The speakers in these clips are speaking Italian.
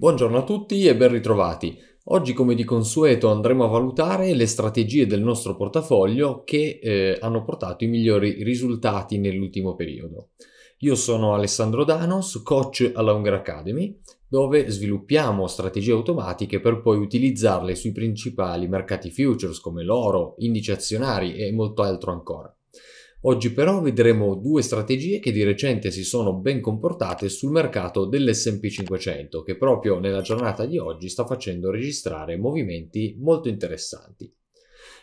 Buongiorno a tutti e ben ritrovati. Oggi come di consueto andremo a valutare le strategie del nostro portafoglio che eh, hanno portato i migliori risultati nell'ultimo periodo. Io sono Alessandro Danos, coach alla Unger Academy, dove sviluppiamo strategie automatiche per poi utilizzarle sui principali mercati futures come l'oro, indici azionari e molto altro ancora. Oggi però vedremo due strategie che di recente si sono ben comportate sul mercato dell'S&P 500 che proprio nella giornata di oggi sta facendo registrare movimenti molto interessanti.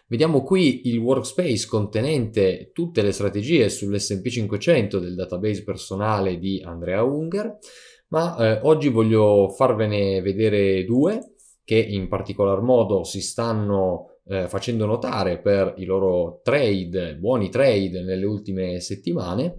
Vediamo qui il workspace contenente tutte le strategie sull'S&P 500 del database personale di Andrea Unger, ma eh, oggi voglio farvene vedere due che in particolar modo si stanno eh, facendo notare per i loro trade, buoni trade nelle ultime settimane,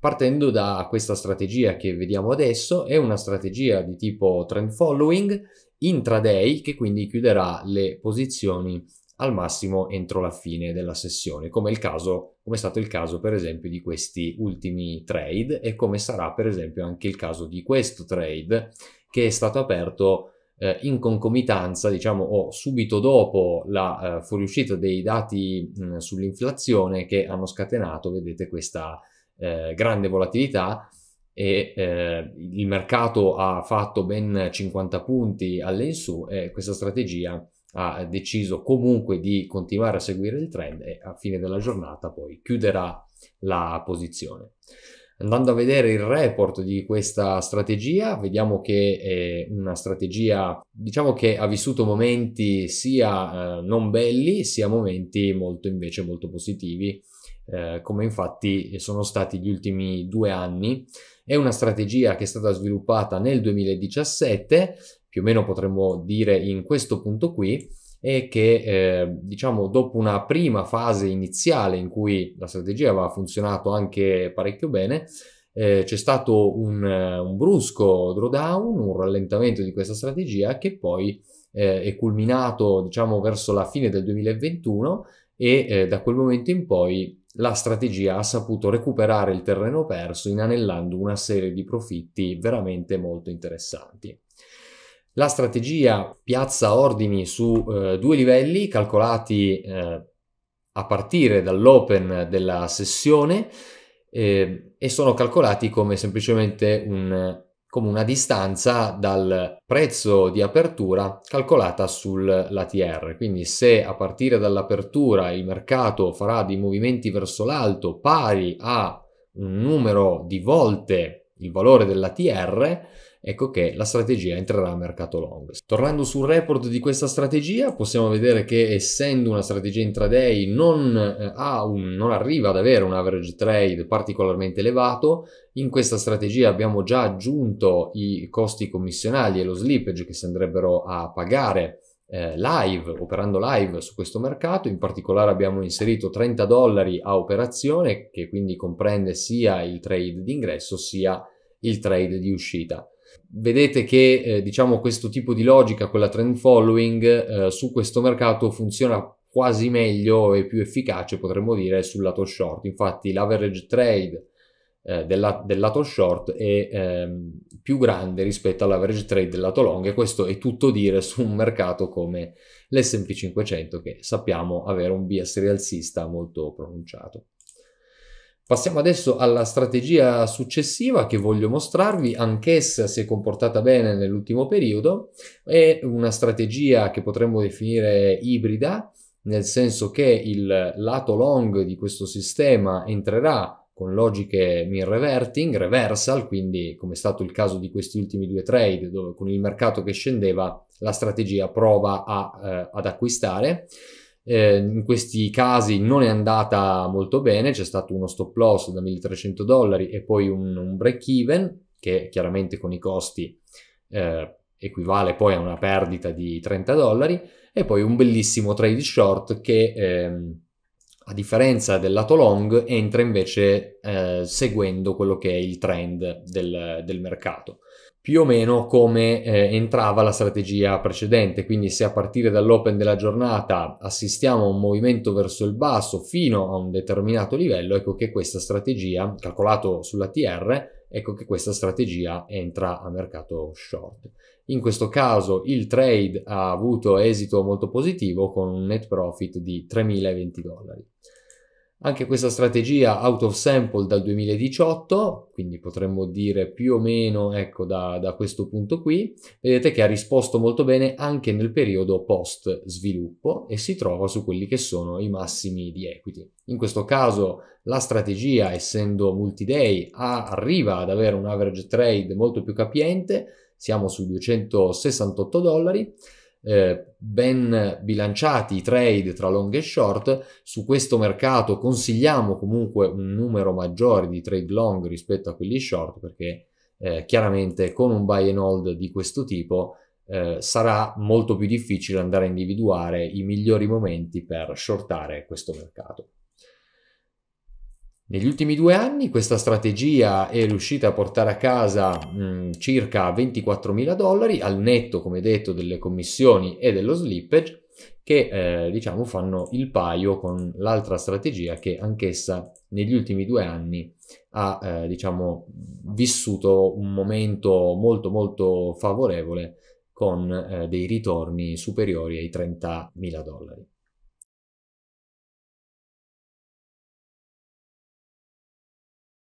partendo da questa strategia che vediamo adesso, è una strategia di tipo trend following intraday che quindi chiuderà le posizioni al massimo entro la fine della sessione, come, caso, come è stato il caso per esempio di questi ultimi trade e come sarà per esempio anche il caso di questo trade che è stato aperto eh, in concomitanza, diciamo, o subito dopo la eh, fuoriuscita dei dati mh, sull'inflazione che hanno scatenato, vedete, questa eh, grande volatilità e eh, il mercato ha fatto ben 50 punti all'insù e questa strategia ha deciso comunque di continuare a seguire il trend e a fine della giornata poi chiuderà la posizione. Andando a vedere il report di questa strategia, vediamo che è una strategia, diciamo che ha vissuto momenti sia eh, non belli, sia momenti molto invece molto positivi, eh, come infatti sono stati gli ultimi due anni. È una strategia che è stata sviluppata nel 2017, più o meno potremmo dire in questo punto qui, e che eh, diciamo dopo una prima fase iniziale in cui la strategia aveva funzionato anche parecchio bene eh, c'è stato un, un, brusco drawdown, un rallentamento di questa strategia che poi eh, è culminato diciamo verso la fine del 2021 e eh, da quel momento in poi la strategia ha saputo recuperare il terreno perso inanellando una serie di profitti veramente molto interessanti. La strategia piazza ordini su eh, due livelli calcolati eh, a partire dall'open della sessione eh, e sono calcolati come semplicemente un, come una distanza dal prezzo di apertura calcolata sull'ATR. Quindi se a partire dall'apertura il mercato farà dei movimenti verso l'alto pari a un numero di volte il valore dell'ATR, ecco che la strategia entrerà a mercato long. Tornando sul report di questa strategia, possiamo vedere che essendo una strategia intraday non, eh, un, non arriva ad avere un average trade particolarmente elevato, in questa strategia abbiamo già aggiunto i costi commissionali e lo slippage che si andrebbero a pagare eh, live, operando live su questo mercato, in particolare abbiamo inserito 30 dollari a operazione che quindi comprende sia il trade d'ingresso sia il trade di uscita. Vedete che eh, diciamo questo tipo di logica, quella trend following, eh, su questo mercato funziona quasi meglio e più efficace, potremmo dire, sul lato short. Infatti l'average trade eh, del, del, lato short è ehm, più grande rispetto all'average trade del lato long e questo è tutto dire su un mercato come l'S&P 500 che sappiamo avere un bias rialzista molto pronunciato. Passiamo adesso alla strategia successiva che voglio mostrarvi, anch'essa si è comportata bene nell'ultimo periodo, è una strategia che potremmo definire ibrida, nel senso che il lato long di questo sistema entrerà con logiche mean reverting, reversal, quindi come è stato il caso di questi ultimi due trade, dove con il mercato che scendeva la strategia prova a, eh, ad acquistare eh, in questi casi non è andata molto bene, c'è stato uno stop loss da 1300 dollari e poi un, un break even che chiaramente con i costi eh, equivale poi a una perdita di 30 dollari e poi un bellissimo trade short che ehm, a differenza del lato long entra invece eh, seguendo quello che è il trend del, del mercato più o meno come eh, entrava la strategia precedente, quindi se a partire dall'open della giornata assistiamo a un movimento verso il basso fino a un determinato livello, ecco che questa strategia, calcolato sulla TR, ecco che questa strategia entra a mercato short. In questo caso il trade ha avuto esito molto positivo con un net profit di 3.020 dollari. Anche questa strategia out of sample dal 2018, quindi potremmo dire più o meno ecco, da, da questo punto qui, vedete che ha risposto molto bene anche nel periodo post sviluppo e si trova su quelli che sono i massimi di equity. In questo caso la strategia, essendo multi-day, arriva ad avere un average trade molto più capiente, siamo su 268 dollari eh, ben bilanciati i trade tra long e short, su questo mercato consigliamo comunque un numero maggiore di trade long rispetto a quelli short perché eh, chiaramente con un buy and hold di questo tipo eh, sarà molto più difficile andare a individuare i migliori momenti per shortare questo mercato. Negli ultimi due anni questa strategia è riuscita a portare a casa mh, circa 24.000 dollari al netto, come detto, delle commissioni e dello slippage che eh, diciamo fanno il paio con l'altra strategia che anch'essa negli ultimi due anni ha eh, diciamo vissuto un momento molto molto favorevole con eh, dei ritorni superiori ai 30.000 dollari.